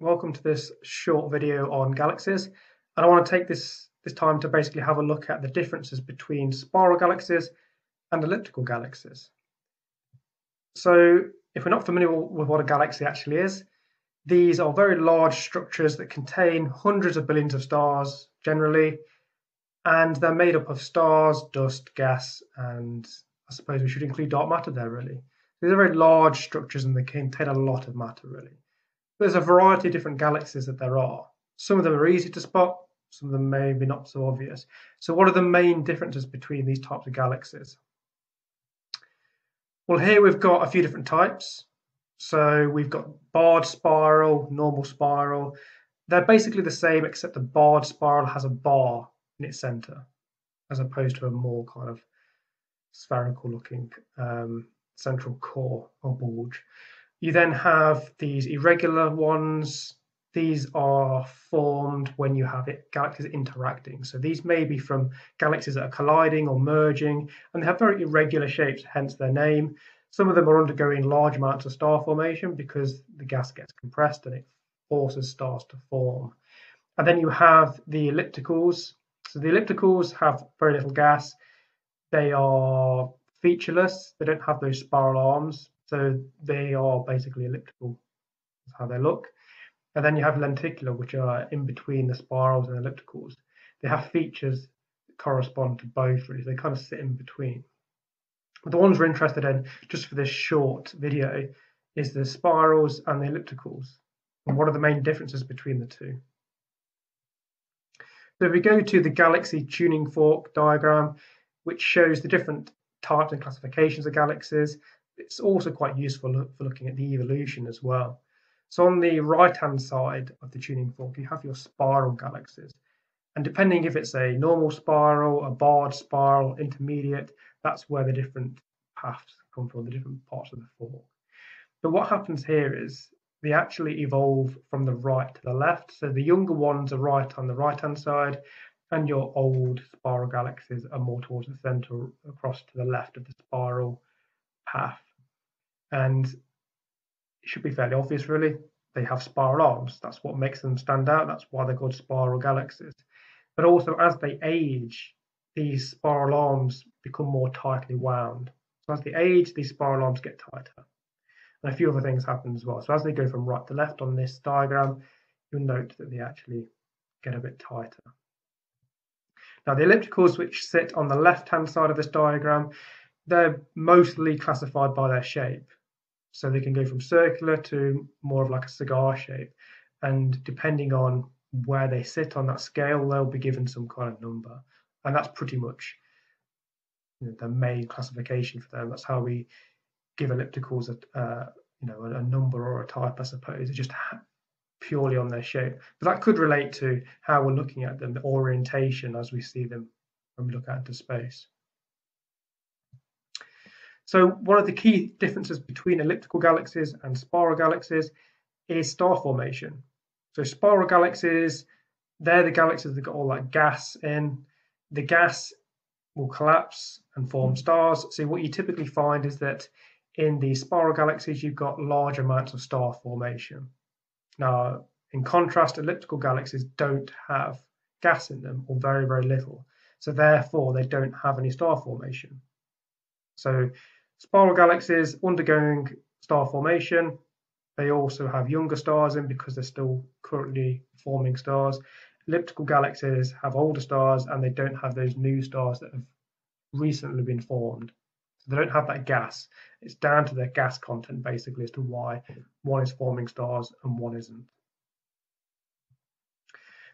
welcome to this short video on galaxies. And I want to take this, this time to basically have a look at the differences between spiral galaxies and elliptical galaxies. So if we're not familiar with what a galaxy actually is, these are very large structures that contain hundreds of billions of stars generally, and they're made up of stars, dust, gas, and I suppose we should include dark matter there really. These are very large structures and they contain a lot of matter really. There's a variety of different galaxies that there are. Some of them are easy to spot, some of them may be not so obvious. So what are the main differences between these types of galaxies? Well, here we've got a few different types. So we've got barred spiral, normal spiral. They're basically the same, except the barred spiral has a bar in its center, as opposed to a more kind of spherical looking um, central core or bulge. You then have these irregular ones. These are formed when you have it, galaxies interacting. So these may be from galaxies that are colliding or merging, and they have very irregular shapes, hence their name. Some of them are undergoing large amounts of star formation because the gas gets compressed and it forces stars to form. And then you have the ellipticals. So the ellipticals have very little gas. They are featureless. They don't have those spiral arms. So they are basically elliptical, that's how they look. And then you have lenticular, which are in between the spirals and ellipticals. They have features that correspond to both, really. They kind of sit in between. But the ones we're interested in, just for this short video, is the spirals and the ellipticals. And what are the main differences between the two? So if we go to the galaxy tuning fork diagram, which shows the different types and classifications of galaxies, it's also quite useful for looking at the evolution as well. So on the right hand side of the tuning fork, you have your spiral galaxies. And depending if it's a normal spiral, a barred spiral, intermediate, that's where the different paths come from, the different parts of the fork. But what happens here is they actually evolve from the right to the left. So the younger ones are right on the right hand side, and your old spiral galaxies are more towards the center across to the left of the spiral path. And it should be fairly obvious, really. They have spiral arms. That's what makes them stand out. That's why they're called spiral galaxies. But also, as they age, these spiral arms become more tightly wound. So as they age, these spiral arms get tighter. And a few other things happen as well. So as they go from right to left on this diagram, you'll note that they actually get a bit tighter. Now the ellipticals which sit on the left hand side of this diagram they're mostly classified by their shape. So they can go from circular to more of like a cigar shape. And depending on where they sit on that scale, they'll be given some kind of number. And that's pretty much you know, the main classification for them. That's how we give ellipticals a, uh, you know, a, a, number or a type, I suppose. It's just purely on their shape. But that could relate to how we're looking at them, the orientation as we see them when we look out into space. So one of the key differences between elliptical galaxies and spiral galaxies is star formation. So spiral galaxies, they're the galaxies that got all that gas in. The gas will collapse and form mm-hmm. stars. So what you typically find is that in the spiral galaxies, you've got large amounts of star formation. Now, in contrast, elliptical galaxies don't have gas in them or very, very little. So therefore, they don't have any star formation. So Spiral galaxies undergoing star formation. They also have younger stars in because they're still currently forming stars. Elliptical galaxies have older stars and they don't have those new stars that have recently been formed. So they don't have that gas. It's down to their gas content basically as to why one is forming stars and one isn't.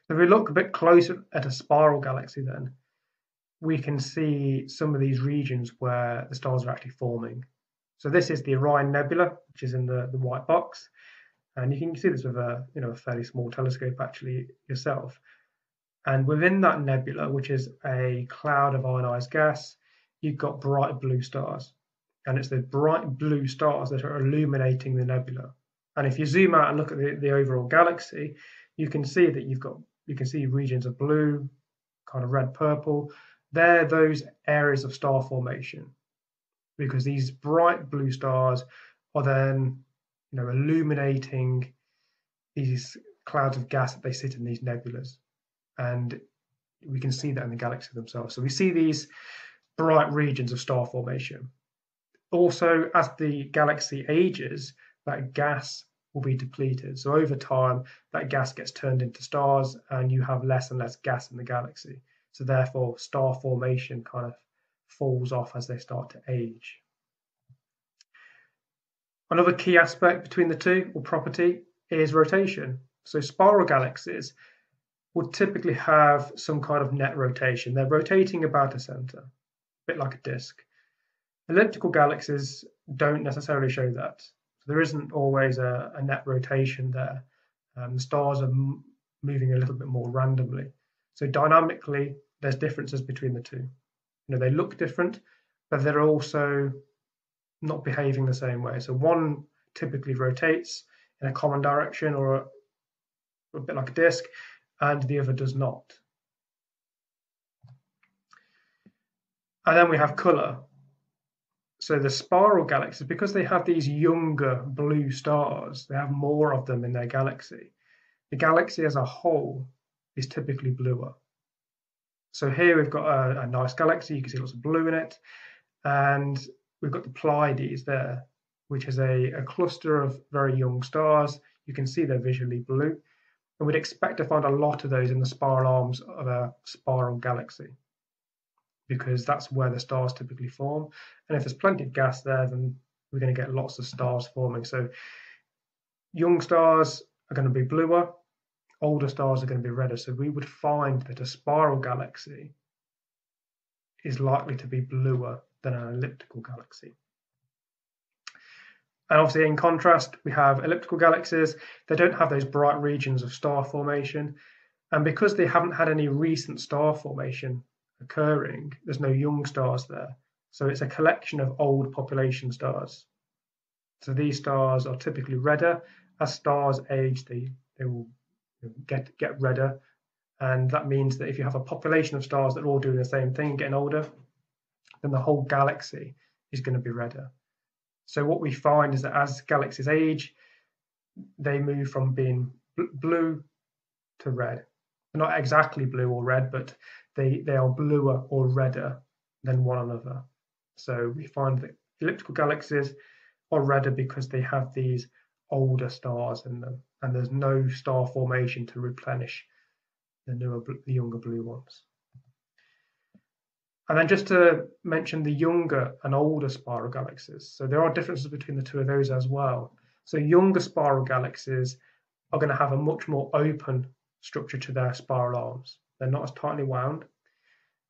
So if we look a bit closer at a spiral galaxy then, we can see some of these regions where the stars are actually forming. So this is the Orion Nebula, which is in the, the white box. And you can see this with a you know a fairly small telescope actually yourself. And within that nebula, which is a cloud of ionized gas, you've got bright blue stars. And it's the bright blue stars that are illuminating the nebula. And if you zoom out and look at the, the overall galaxy, you can see that you've got you can see regions of blue, kind of red purple, they're those areas of star formation because these bright blue stars are then you know illuminating these clouds of gas that they sit in these nebulas. And we can see that in the galaxy themselves. So we see these bright regions of star formation. Also, as the galaxy ages, that gas will be depleted. So over time, that gas gets turned into stars, and you have less and less gas in the galaxy. So therefore, star formation kind of falls off as they start to age. Another key aspect between the two, or property, is rotation. So spiral galaxies would typically have some kind of net rotation. They're rotating about a center, a bit like a disk. Elliptical galaxies don't necessarily show that. So there isn't always a, a net rotation there. Um, the stars are moving a little bit more randomly. So dynamically, there's differences between the two. You know, they look different, but they're also not behaving the same way. So one typically rotates in a common direction or a, a bit like a disk, and the other does not. And then we have color. So the spiral galaxies, because they have these younger blue stars, they have more of them in their galaxy. The galaxy as a whole is typically bluer. So here we've got a, a nice galaxy, you can see lots of blue in it, and we've got the Pleiades there, which is a, a cluster of very young stars. You can see they're visually blue, and we'd expect to find a lot of those in the spiral arms of a spiral galaxy because that's where the stars typically form. And if there's plenty of gas there, then we're going to get lots of stars forming. So young stars are going to be bluer, older stars are going to be redder. So we would find that a spiral galaxy is likely to be bluer than an elliptical galaxy. And obviously, in contrast, we have elliptical galaxies. They don't have those bright regions of star formation. And because they haven't had any recent star formation, occurring, there's no young stars there. So it's a collection of old population stars. So these stars are typically redder. As stars age, they, they will get, get redder. And that means that if you have a population of stars that are all doing the same thing, getting older, then the whole galaxy is going to be redder. So what we find is that as galaxies age, they move from being blue to red. not exactly blue or red, but they, they are bluer or redder than one another. So we find that elliptical galaxies are redder because they have these older stars in them, and there's no star formation to replenish the newer, the younger blue ones. And then just to mention the younger and older spiral galaxies. So there are differences between the two of those as well. So younger spiral galaxies are going to have a much more open structure to their spiral arms. They're not as tightly wound.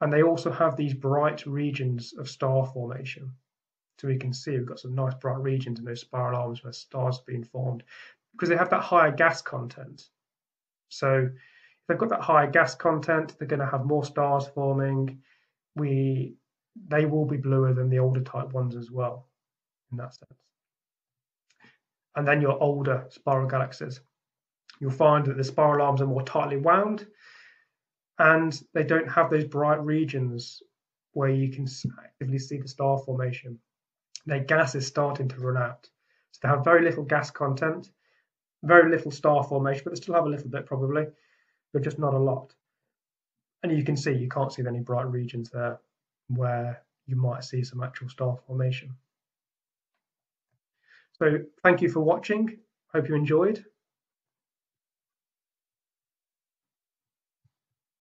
And they also have these bright regions of star formation. So we can see we've got some nice bright regions in those spiral arms where stars are being formed because they have that higher gas content. So if they've got that higher gas content, they're going to have more stars forming. We they will be bluer than the older type ones as well, in that sense. And then your older spiral galaxies, you'll find that the spiral arms are more tightly wound and they don't have those bright regions where you can actively see the star formation. Their gas is starting to run out. So they have very little gas content, very little star formation, but they still have a little bit probably, but just not a lot. And you can see you can't see any bright regions there where you might see some actual star formation. So thank you for watching. Hope you enjoyed.